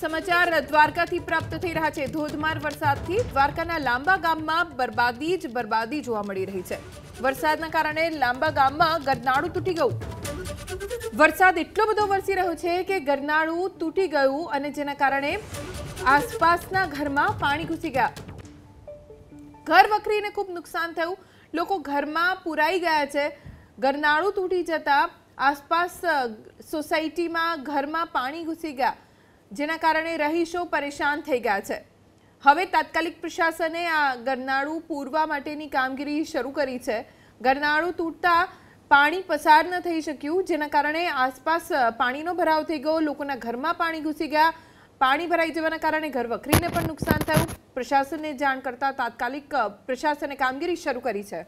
સમાચાર, દ્વારકાથી પ્રાપ્ત થઈ રહ્યા છે ધોધમાર વરસાદથી દ્વારકાના લાંબા ગામમાં બરબાદી જ બરબાદી જોવા મળી રહી છે. વરસાદના કારણે લાંબા ગામમાં ગરનાળું તૂટી ગયું. વરસાદ એટલો બધો વરસી રહ્યો છે કે ગરનાળું તૂટી ગયું અને જેના કારણે આસપાસના ઘરમાં પાણી ઘૂસી ગયા. ઘર વખરીને ખૂબ નુકસાન થયું. લોકો ઘરમાં પુરાઈ ગયા છે. ગરનાળું તૂટી જતા આસપાસ સોસાયટીમાં ઘરમાં પાણી ઘૂસી ગયા. જેના કારણે રહીશો પરેશાન થઈ ગયા છે. હવે તાત્કાલિક પ્રશાસને આ ગરનાળું પૂરવા માટેની કામગીરી શરૂ કરી છે. ગરનાળું તૂટતા પાણી પસાર ન થઈ શક્યું, જેના કારણે આસપાસ પાણીનો ભરાવ થઈ ગયો, લોકોના ઘરમાં પાણી ઘૂસી ગયા. પાણી ભરાઈ જવાના કારણે ઘર વખરીને પણ નુકસાન થયું. પ્રશાસનને જાણ કરતા તાત્કાલિક પ્રશાસને કામગીરી શરૂ કરી છે.